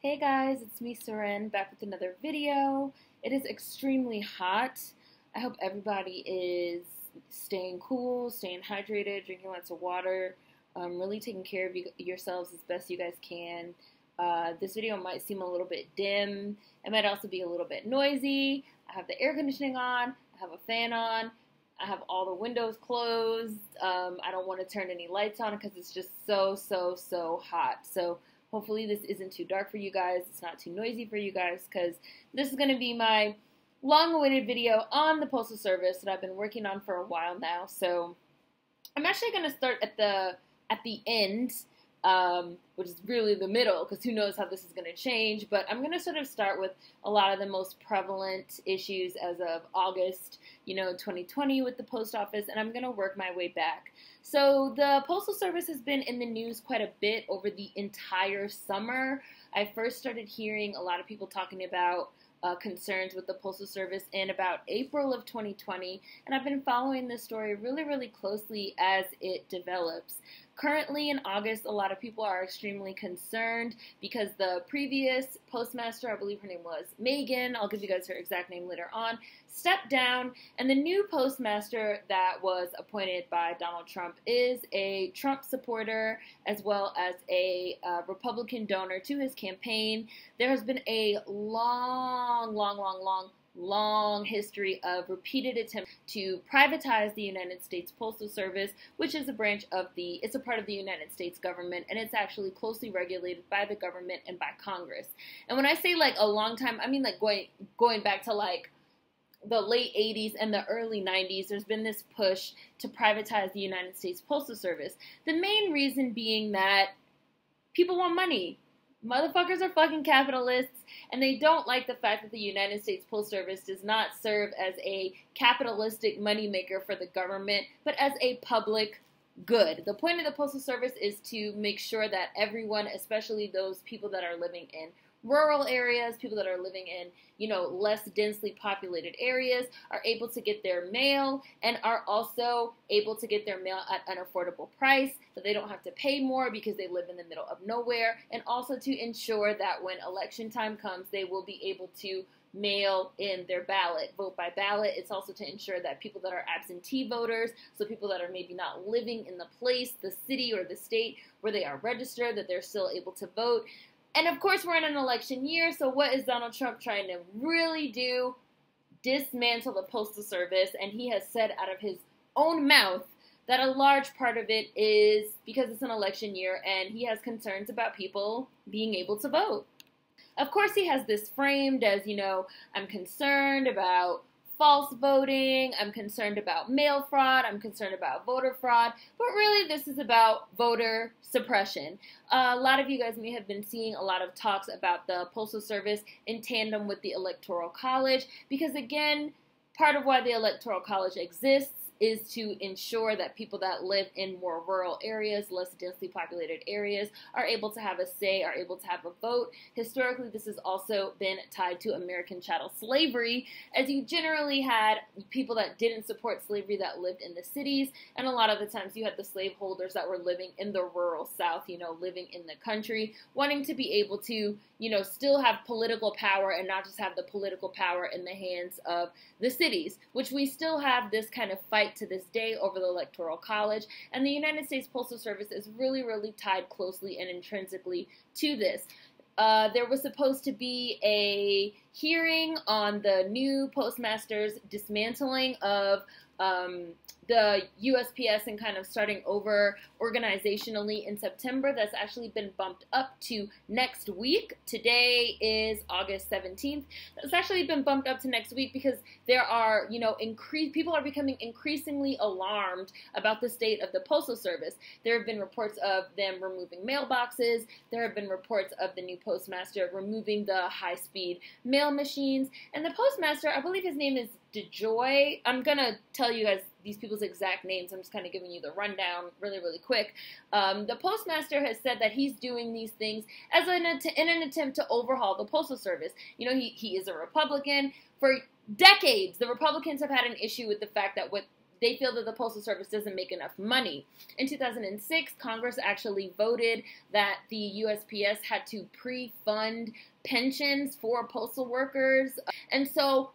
Hey guys, it's me Seren back with another video. It is extremely hot. I hope everybody is staying cool, staying hydrated, drinking lots of water, um, really taking care of you, yourselves as best you guys can. Uh, this video might seem a little bit dim. It might also be a little bit noisy. I have the air conditioning on. I have a fan on. I have all the windows closed. Um, I don't want to turn any lights on because it's just so, so, so hot. So Hopefully this isn't too dark for you guys. It's not too noisy for you guys because this is going to be my long-awaited video on the Postal Service that I've been working on for a while now. So I'm actually going to start at the at the end um, which is really the middle, because who knows how this is going to change. But I'm going to sort of start with a lot of the most prevalent issues as of August, you know, 2020 with the post office, and I'm going to work my way back. So the Postal Service has been in the news quite a bit over the entire summer. I first started hearing a lot of people talking about uh, concerns with the Postal Service in about April of 2020, and I've been following this story really, really closely as it develops. Currently, in August, a lot of people are extremely concerned because the previous postmaster, I believe her name was Megan, I'll give you guys her exact name later on, stepped down, and the new postmaster that was appointed by Donald Trump is a Trump supporter as well as a uh, Republican donor to his campaign. There has been a long, long, long, long long history of repeated attempts to privatize the United States Postal Service, which is a branch of the, it's a part of the United States government, and it's actually closely regulated by the government and by Congress. And when I say like a long time, I mean like going going back to like the late 80s and the early 90s, there's been this push to privatize the United States Postal Service. The main reason being that people want money. Motherfuckers are fucking capitalists, and they don't like the fact that the United States Postal Service does not serve as a capitalistic moneymaker for the government, but as a public good. The point of the Postal Service is to make sure that everyone, especially those people that are living in rural areas, people that are living in, you know, less densely populated areas are able to get their mail and are also able to get their mail at an affordable price so they don't have to pay more because they live in the middle of nowhere and also to ensure that when election time comes they will be able to mail in their ballot, vote by ballot. It's also to ensure that people that are absentee voters, so people that are maybe not living in the place, the city, or the state where they are registered, that they're still able to vote. And of course, we're in an election year, so what is Donald Trump trying to really do? Dismantle the Postal Service, and he has said out of his own mouth that a large part of it is because it's an election year and he has concerns about people being able to vote. Of course, he has this framed as, you know, I'm concerned about false voting. I'm concerned about mail fraud. I'm concerned about voter fraud. But really, this is about voter suppression. Uh, a lot of you guys may have been seeing a lot of talks about the Postal Service in tandem with the Electoral College because, again, part of why the Electoral College exists is to ensure that people that live in more rural areas, less densely populated areas, are able to have a say, are able to have a vote. Historically, this has also been tied to American chattel slavery, as you generally had people that didn't support slavery that lived in the cities, and a lot of the times you had the slaveholders that were living in the rural South, you know, living in the country, wanting to be able to, you know, still have political power and not just have the political power in the hands of the cities, which we still have this kind of fight to this day over the Electoral College, and the United States Postal Service is really, really tied closely and intrinsically to this. Uh, there was supposed to be a hearing on the new postmaster's dismantling of um, the USPS and kind of starting over organizationally in September. That's actually been bumped up to next week. Today is August 17th. That's actually been bumped up to next week because there are, you know, increase people are becoming increasingly alarmed about the state of the postal service. There have been reports of them removing mailboxes. There have been reports of the new postmaster removing the high-speed mail machines. And the postmaster, I believe his name is DeJoy. I'm gonna tell you guys these people's exact names. I'm just kind of giving you the rundown really, really quick. Um, the postmaster has said that he's doing these things as an in an attempt to overhaul the postal service. You know, he he is a Republican for decades. The Republicans have had an issue with the fact that what they feel that the Postal Service doesn't make enough money. In 2006, Congress actually voted that the USPS had to pre fund pensions for postal workers. And so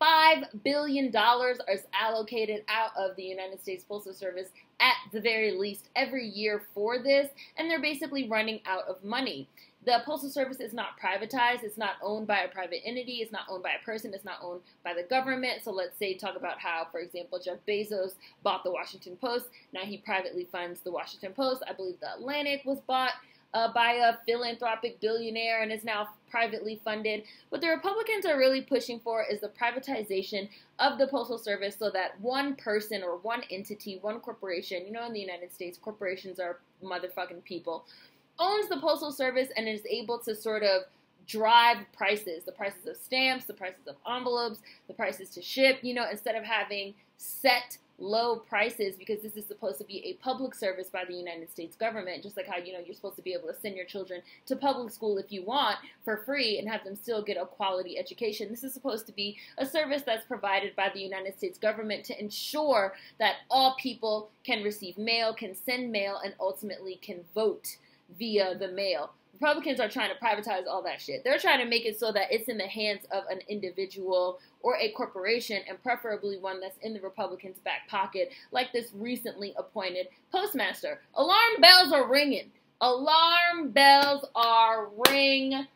$5 billion is allocated out of the United States Postal Service at the very least every year for this, and they're basically running out of money. The Postal Service is not privatized, it's not owned by a private entity, it's not owned by a person, it's not owned by the government. So let's say, talk about how, for example, Jeff Bezos bought the Washington Post. Now he privately funds the Washington Post. I believe the Atlantic was bought uh, by a philanthropic billionaire and is now privately funded. What the Republicans are really pushing for is the privatization of the Postal Service so that one person or one entity, one corporation, you know, in the United States, corporations are motherfucking people, owns the Postal Service and is able to sort of drive prices the prices of stamps, the prices of envelopes, the prices to ship, you know, instead of having set low prices because this is supposed to be a public service by the United States government, just like how you know you're supposed to be able to send your children to public school if you want for free and have them still get a quality education. This is supposed to be a service that's provided by the United States government to ensure that all people can receive mail, can send mail, and ultimately can vote via the mail. Republicans are trying to privatize all that shit. They're trying to make it so that it's in the hands of an individual or a corporation, and preferably one that's in the Republicans' back pocket, like this recently appointed postmaster. Alarm bells are ringing. Alarm bells are ring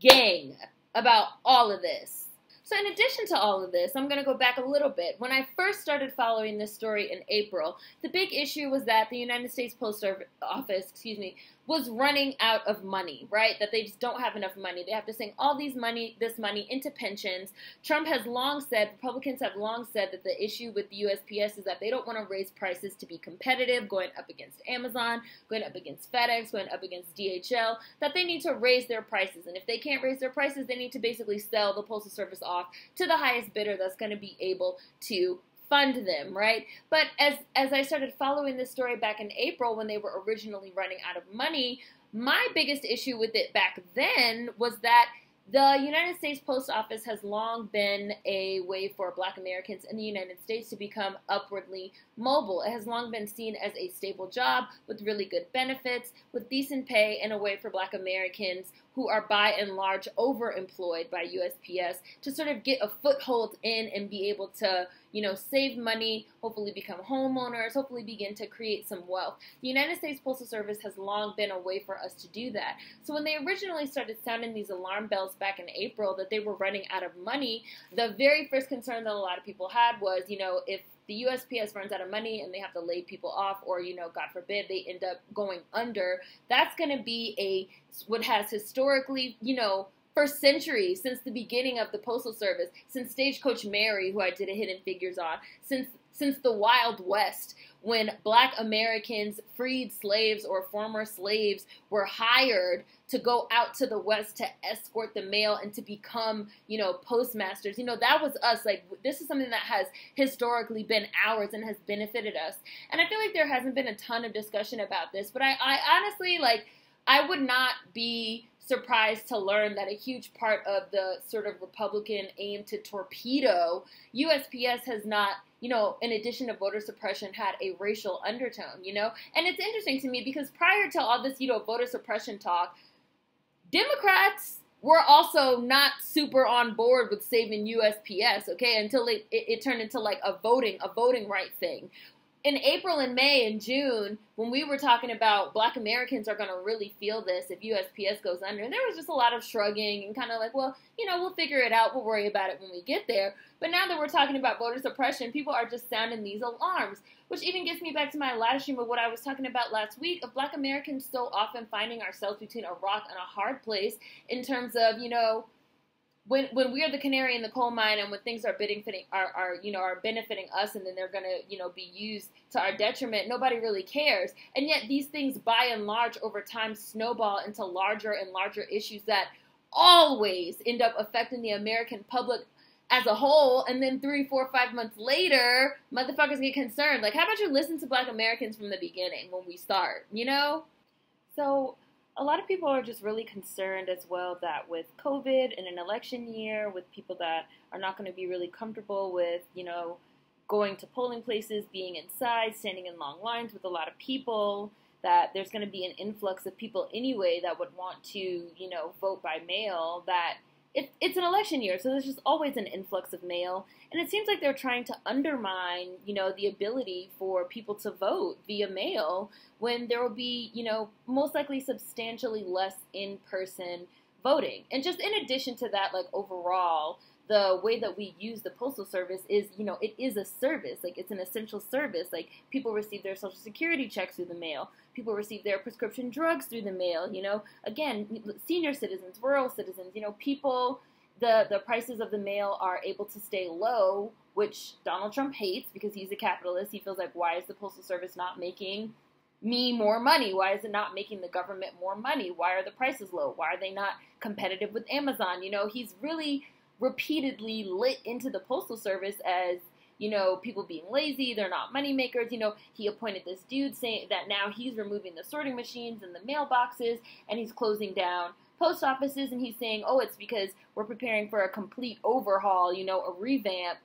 gang about all of this. So, in addition to all of this, I'm going to go back a little bit. When I first started following this story in April, the big issue was that the United States Post Office, excuse me, was running out of money, right? That they just don't have enough money. They have to sink all these money, this money into pensions. Trump has long said, Republicans have long said that the issue with the USPS is that they don't want to raise prices to be competitive, going up against Amazon, going up against FedEx, going up against DHL, that they need to raise their prices. And if they can't raise their prices, they need to basically sell the Postal Service off to the highest bidder that's going to be able to fund them, right? But as as I started following this story back in April when they were originally running out of money, my biggest issue with it back then was that the United States Post Office has long been a way for black Americans in the United States to become upwardly mobile. It has long been seen as a stable job with really good benefits, with decent pay, and a way for black Americans who are by and large overemployed by USPS to sort of get a foothold in and be able to you know, save money, hopefully become homeowners, hopefully begin to create some wealth. The United States Postal Service has long been a way for us to do that. So when they originally started sounding these alarm bells back in April that they were running out of money, the very first concern that a lot of people had was, you know, if the USPS runs out of money and they have to lay people off, or you know, God forbid, they end up going under. That's going to be a what has historically, you know, for centuries, since the beginning of the Postal Service, since Stagecoach Mary, who I did a Hidden Figures on, since since the Wild West, when black Americans, freed slaves or former slaves, were hired to go out to the West to escort the mail and to become, you know, postmasters. You know, that was us. Like, this is something that has historically been ours and has benefited us. And I feel like there hasn't been a ton of discussion about this, but I, I honestly, like, I would not be surprised to learn that a huge part of the sort of Republican aim to torpedo USPS has not, you know, in addition to voter suppression, had a racial undertone, you know? And it's interesting to me because prior to all this, you know, voter suppression talk, Democrats were also not super on board with saving USPS, okay, until it, it, it turned into like a voting, a voting right thing in April and May and June, when we were talking about black Americans are going to really feel this if USPS goes under, there was just a lot of shrugging and kind of like, well, you know, we'll figure it out. We'll worry about it when we get there. But now that we're talking about voter suppression, people are just sounding these alarms, which even gets me back to my live stream of what I was talking about last week of black Americans so often finding ourselves between a rock and a hard place in terms of, you know, when when we're the canary in the coal mine and when things are benefiting are, are you know are benefiting us and then they're gonna you know be used to our detriment nobody really cares. And yet these things by and large over time snowball into larger and larger issues that always end up affecting the american public as a whole. And then three four five months later motherfuckers get concerned. Like how about you listen to black americans from the beginning when we start you know? So a lot of people are just really concerned as well that with COVID in an election year, with people that are not going to be really comfortable with, you know, going to polling places, being inside, standing in long lines with a lot of people, that there's going to be an influx of people anyway that would want to, you know, vote by mail, that it, it's an election year, so there's just always an influx of mail. And it seems like they're trying to undermine, you know, the ability for people to vote via mail when there will be, you know, most likely substantially less in person voting. And just in addition to that, like overall, the way that we use the postal service is, you know, it is a service. Like it's an essential service. Like people receive their social security checks through the mail. People receive their prescription drugs through the mail. You know, again, senior citizens, rural citizens. You know, people. The the prices of the mail are able to stay low, which Donald Trump hates because he's a capitalist. He feels like why is the postal service not making me more money? Why is it not making the government more money? Why are the prices low? Why are they not competitive with Amazon? You know, he's really repeatedly lit into the postal service as you know people being lazy they're not money makers you know he appointed this dude saying that now he's removing the sorting machines and the mailboxes and he's closing down post offices and he's saying oh it's because we're preparing for a complete overhaul you know a revamp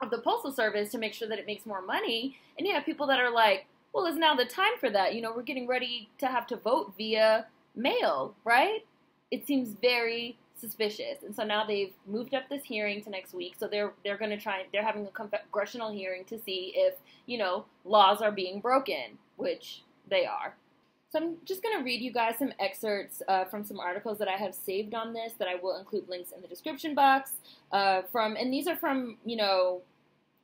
of the postal service to make sure that it makes more money. And you have people that are like well is now the time for that. You know we're getting ready to have to vote via mail right? It seems very suspicious. And so now they've moved up this hearing to next week. So they're they're going to try. They're having a congressional hearing to see if you know laws are being broken, which they are. So I'm just going to read you guys some excerpts uh, from some articles that I have saved on this that I will include links in the description box. Uh, from and these are from you know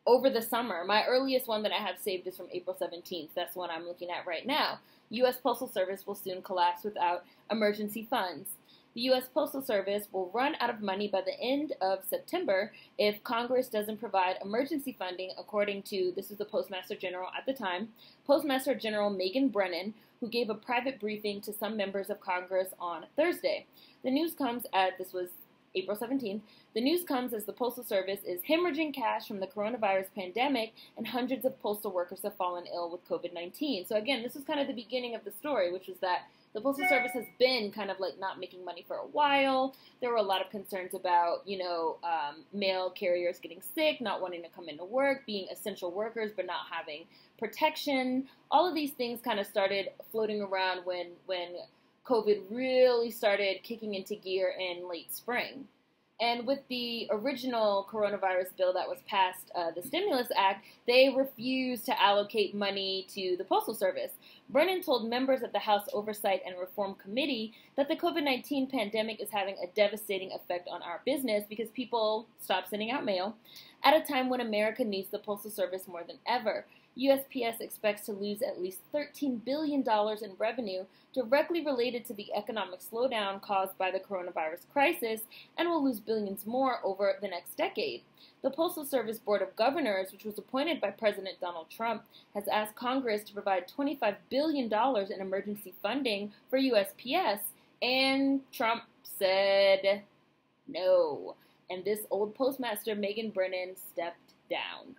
over the summer. My earliest one that I have saved is from April 17th. That's one I'm looking at right now. U.S. Postal Service will soon collapse without emergency funds. The U.S. Postal Service will run out of money by the end of September if Congress doesn't provide emergency funding, according to this is the Postmaster General at the time, Postmaster General Megan Brennan, who gave a private briefing to some members of Congress on Thursday. The news comes at this was April 17th. The news comes as the Postal Service is hemorrhaging cash from the coronavirus pandemic, and hundreds of postal workers have fallen ill with COVID 19. So, again, this was kind of the beginning of the story, which was that the Postal Service has been kind of like not making money for a while. There were a lot of concerns about, you know, um, mail carriers getting sick, not wanting to come into work, being essential workers but not having protection. All of these things kind of started floating around when when COVID really started kicking into gear in late spring. And with the original coronavirus bill that was passed, uh, the Stimulus Act, they refused to allocate money to the Postal Service. Brennan told members of the House Oversight and Reform Committee that the COVID 19 pandemic is having a devastating effect on our business because people stop sending out mail at a time when America needs the Postal Service more than ever. USPS expects to lose at least $13 billion in revenue directly related to the economic slowdown caused by the coronavirus crisis and will lose billions more over the next decade. The Postal Service Board of Governors, which was appointed by President Donald Trump, has asked Congress to provide $25 billion in emergency funding for USPS, and Trump said no. And this old postmaster, Megan Brennan, stepped down.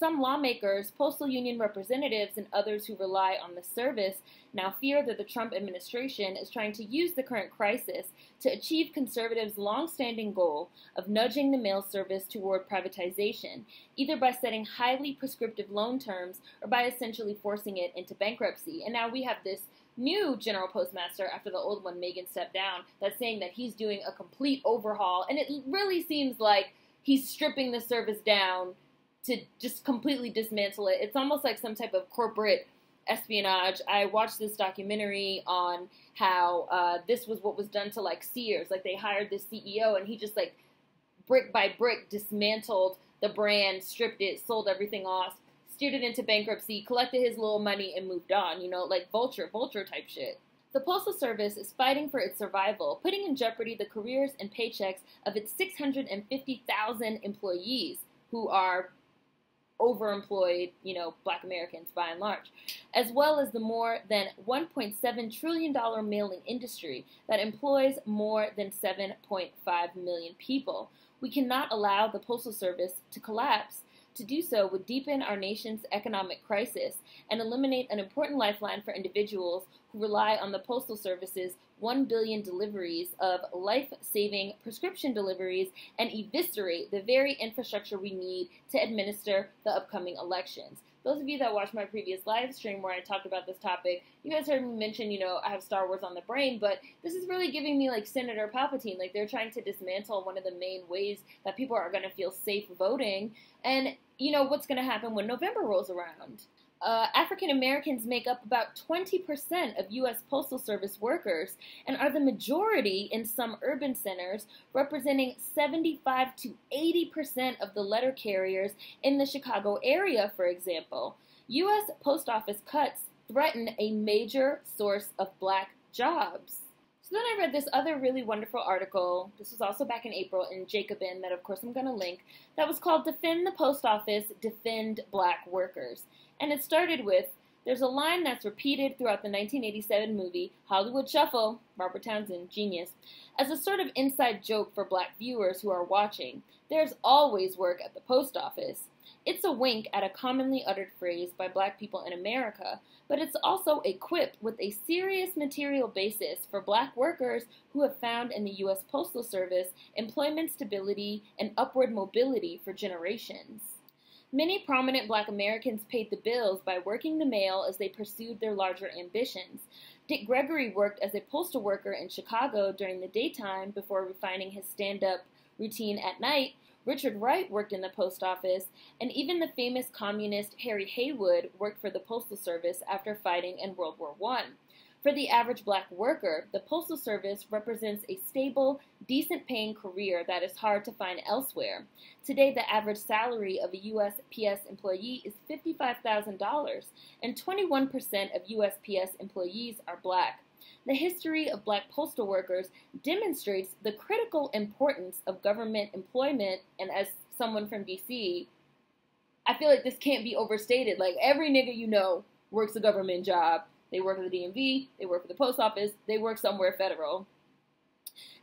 Some lawmakers, postal union representatives, and others who rely on the service now fear that the Trump administration is trying to use the current crisis to achieve conservatives' long-standing goal of nudging the mail service toward privatization, either by setting highly prescriptive loan terms or by essentially forcing it into bankruptcy. And now we have this new general postmaster after the old one, Megan, stepped down, that's saying that he's doing a complete overhaul. And it really seems like he's stripping the service down to just completely dismantle it. It's almost like some type of corporate espionage. I watched this documentary on how uh, this was what was done to like Sears. Like they hired this CEO and he just like brick by brick dismantled the brand, stripped it, sold everything off, steered it into bankruptcy, collected his little money, and moved on. You know, like vulture, vulture type shit. The Postal Service is fighting for its survival, putting in jeopardy the careers and paychecks of its 650,000 employees who are overemployed, you know, black Americans by and large, as well as the more than $1.7 trillion mailing industry that employs more than 7.5 million people. We cannot allow the Postal Service to collapse. To do so would deepen our nation's economic crisis and eliminate an important lifeline for individuals who rely on the postal service's 1 billion deliveries of life saving prescription deliveries and eviscerate the very infrastructure we need to administer the upcoming elections. Those of you that watched my previous live stream where I talked about this topic, you guys heard me mention, you know, I have Star Wars on the brain, but this is really giving me like Senator Palpatine. Like they're trying to dismantle one of the main ways that people are going to feel safe voting. And, you know, what's going to happen when November rolls around? Uh, African Americans make up about 20% of U.S. Postal Service workers and are the majority in some urban centers, representing 75 to 80% of the letter carriers in the Chicago area, for example. U.S. Post Office cuts threaten a major source of black jobs. So then I read this other really wonderful article. This was also back in April in Jacobin, that of course I'm going to link, that was called Defend the Post Office, Defend Black Workers. And it started with there's a line that's repeated throughout the 1987 movie Hollywood Shuffle, Robert Townsend, genius, as a sort of inside joke for black viewers who are watching. There's always work at the post office. It's a wink at a commonly uttered phrase by black people in America, but it's also a quip with a serious material basis for black workers who have found in the U.S. Postal Service employment stability and upward mobility for generations. Many prominent black Americans paid the bills by working the mail as they pursued their larger ambitions. Dick Gregory worked as a postal worker in Chicago during the daytime before refining his stand up routine at night. Richard Wright worked in the post office, and even the famous communist Harry Haywood worked for the Postal Service after fighting in World War I. For the average black worker, the Postal Service represents a stable, decent paying career that is hard to find elsewhere. Today, the average salary of a USPS employee is $55,000, and 21% of USPS employees are black. The history of black postal workers demonstrates the critical importance of government employment, and as someone from DC, I feel like this can't be overstated. Like every nigga you know works a government job they work at the DMV, they work for the post office, they work somewhere federal.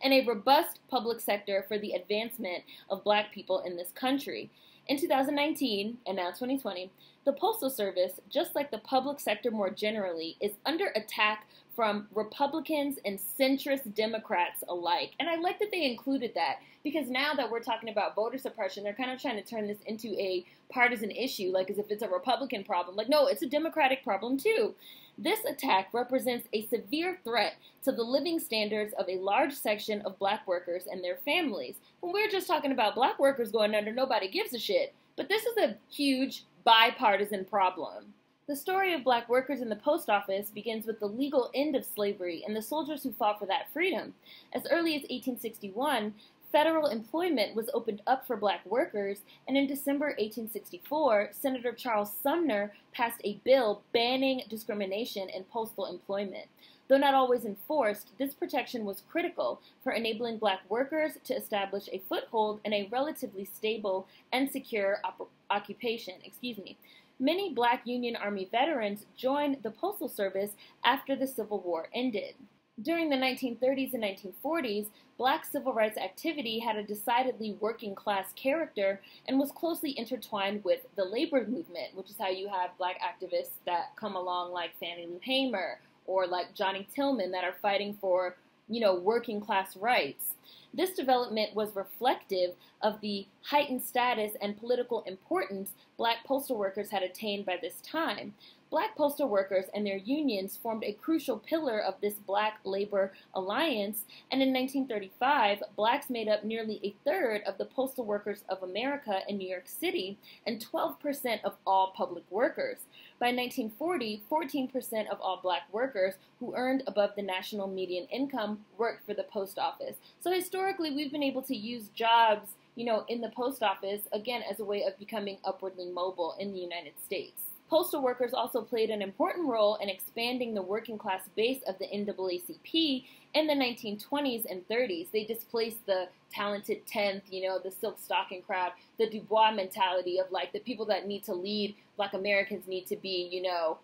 And a robust public sector for the advancement of black people in this country. In 2019 and now 2020, the Postal Service, just like the public sector more generally, is under attack from Republicans and centrist Democrats alike. And I like that they included that because now that we're talking about voter suppression, they're kind of trying to turn this into a partisan issue, like as if it's a Republican problem. Like, no, it's a Democratic problem too. This attack represents a severe threat to the living standards of a large section of black workers and their families. When we're just talking about black workers going under, nobody gives a shit. But this is a huge bipartisan problem. The story of black workers in the post office begins with the legal end of slavery and the soldiers who fought for that freedom. As early as 1861, federal employment was opened up for black workers, and in December 1864, Senator Charles Sumner passed a bill banning discrimination in postal employment. Though not always enforced, this protection was critical for enabling black workers to establish a foothold in a relatively stable and secure occupation. Excuse me. Many black Union Army veterans joined the Postal Service after the Civil War ended. During the 1930s and 1940s, black civil rights activity had a decidedly working class character and was closely intertwined with the labor movement, which is how you have black activists that come along like Fannie Lou Hamer or like Johnnie Tillmon that are fighting for, you know, working class rights. This development was reflective of the heightened status and political importance black postal workers had attained by this time. Black postal workers and their unions formed a crucial pillar of this black labor alliance, and in 1935, blacks made up nearly a third of the postal workers of America in New York City and 12% of all public workers. By 1940, 14% of all black workers who earned above the national median income worked for the post office. So historically, we've been able to use jobs, you know, in the post office again as a way of becoming upwardly mobile in the United States. Postal workers also played an important role in expanding the working class base of the NAACP in the 1920s and 30s. They displaced the talented 10th, you know, the silk stocking crowd, the Du Bois mentality of like the people that need to lead black Americans need to be, you know,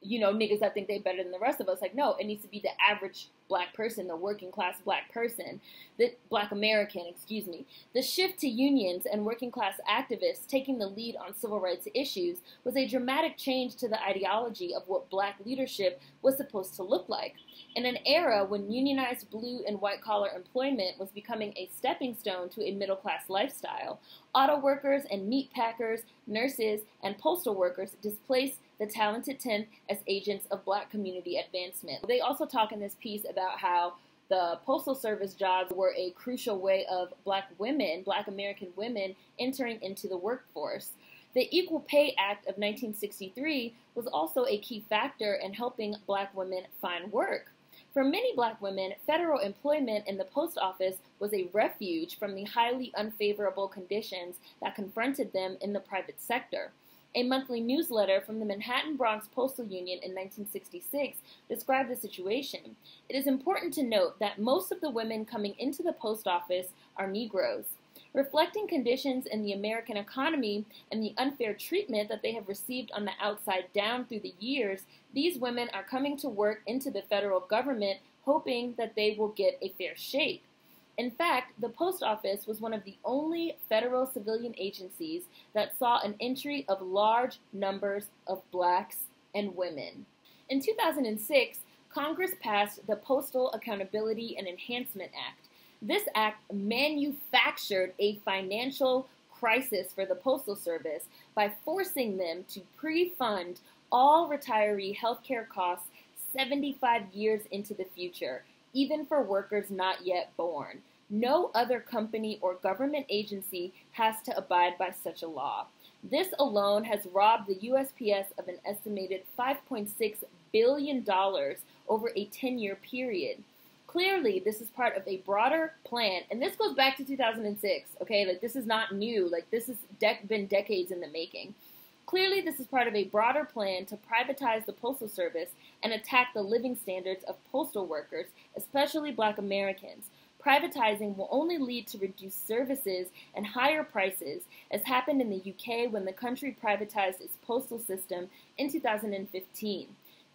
you know, niggas that think they better than the rest of us. Like, no, it needs to be the average black person, the working class black person, the black American, excuse me. The shift to unions and working class activists taking the lead on civil rights issues was a dramatic change to the ideology of what black leadership was supposed to look like. In an era when unionized blue and white collar employment was becoming a stepping stone to a middle class lifestyle, auto workers and meat packers, nurses, and postal workers displaced the talented 10 as agents of black community advancement. They also talk in this piece about how the Postal Service jobs were a crucial way of black women, black American women, entering into the workforce. The Equal Pay Act of 1963 was also a key factor in helping black women find work. For many black women, federal employment in the post office was a refuge from the highly unfavorable conditions that confronted them in the private sector. A monthly newsletter from the Manhattan Bronx Postal Union in 1966 described the situation. It is important to note that most of the women coming into the post office are Negroes. Reflecting conditions in the American economy and the unfair treatment that they have received on the outside down through the years, these women are coming to work into the federal government hoping that they will get a fair shake. In fact, the post office was one of the only federal civilian agencies that saw an entry of large numbers of blacks and women. In 2006, Congress passed the Postal Accountability and Enhancement Act. This act manufactured a financial crisis for the Postal Service by forcing them to pre fund all retiree health care costs 75 years into the future, even for workers not yet born. No other company or government agency has to abide by such a law. This alone has robbed the USPS of an estimated $5.6 billion over a 10 year period. Clearly, this is part of a broader plan, and this goes back to 2006, okay? Like, this is not new. Like, this has de- been decades in the making. Clearly, this is part of a broader plan to privatize the Postal Service and attack the living standards of postal workers, especially black Americans. Privatizing will only lead to reduced services and higher prices, as happened in the UK when the country privatized its postal system in 2015.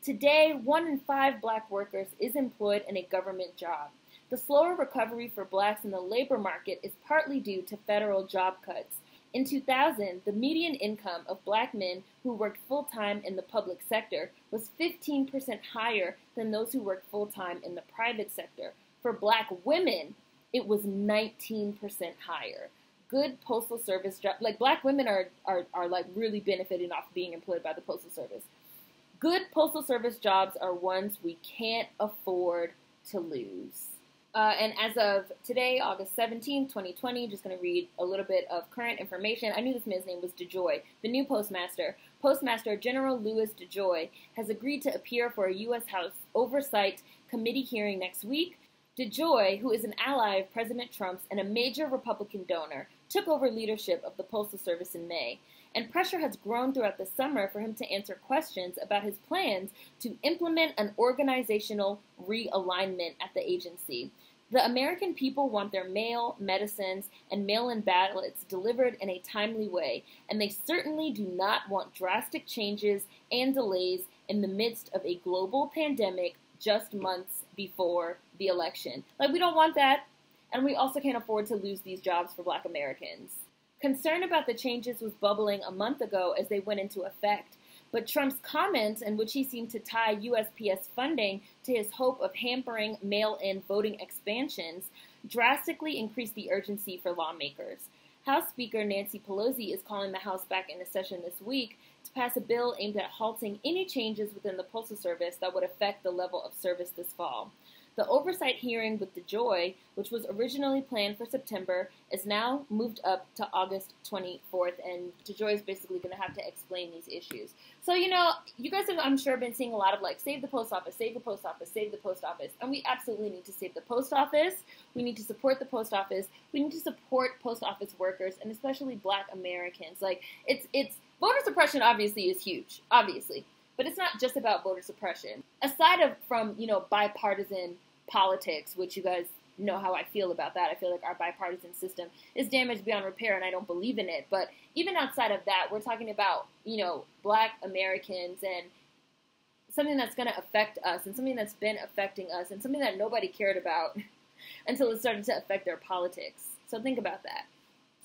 Today, one in five black workers is employed in a government job. The slower recovery for blacks in the labor market is partly due to federal job cuts. In 2000, the median income of black men who worked full time in the public sector was 15% higher than those who worked full time in the private sector, for black women, it was 19% higher. Good postal service job, like black women are, are, are like really benefiting off being employed by the postal service. Good postal service jobs are ones we can't afford to lose. Uh, and as of today, August 17, 2020, just going to read a little bit of current information. I knew this man's name was DeJoy, the new postmaster. Postmaster General Louis DeJoy has agreed to appear for a U.S. House Oversight Committee hearing next week DeJoy, who is an ally of President Trump's and a major Republican donor, took over leadership of the Postal Service in May, and pressure has grown throughout the summer for him to answer questions about his plans to implement an organizational realignment at the agency. The American people want their mail, medicines, and mail in ballots delivered in a timely way, and they certainly do not want drastic changes and delays in the midst of a global pandemic just months before the election. Like, we don't want that, and we also can't afford to lose these jobs for black Americans. Concern about the changes was bubbling a month ago as they went into effect, but Trump's comments, in which he seemed to tie USPS funding to his hope of hampering mail in voting expansions, drastically increased the urgency for lawmakers. House Speaker Nancy Pelosi is calling the House back into session this week to pass a bill aimed at halting any changes within the Postal Service that would affect the level of service this fall. The oversight hearing with DeJoy, which was originally planned for September, is now moved up to August 24th, and DeJoy is basically going to have to explain these issues. So, you know, you guys have, I'm sure, been seeing a lot of like, save the post office, save the post office, save the post office. And we absolutely need to save the post office. We need to support the post office. We need to support post office workers, and especially black Americans. Like, it's, it's, voter suppression obviously is huge, obviously. But it's not just about voter suppression. Aside of from, you know, bipartisan politics, which you guys know how I feel about that. I feel like our bipartisan system is damaged beyond repair and I don't believe in it. But even outside of that, we're talking about, you know, black Americans and something that's going to affect us and something that's been affecting us and something that nobody cared about until it started to affect their politics. So think about that.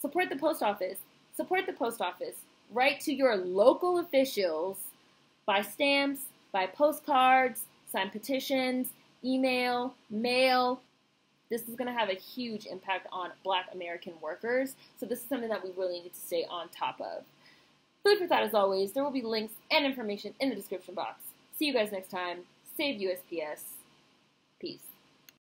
Support the post office. Support the post office. Write to your local officials, buy stamps, buy postcards, sign petitions, email, mail. This is going to have a huge impact on black American workers. So this is something that we really need to stay on top of. Food for thought as always. There will be links and information in the description box. See you guys next time. Save USPS. Peace.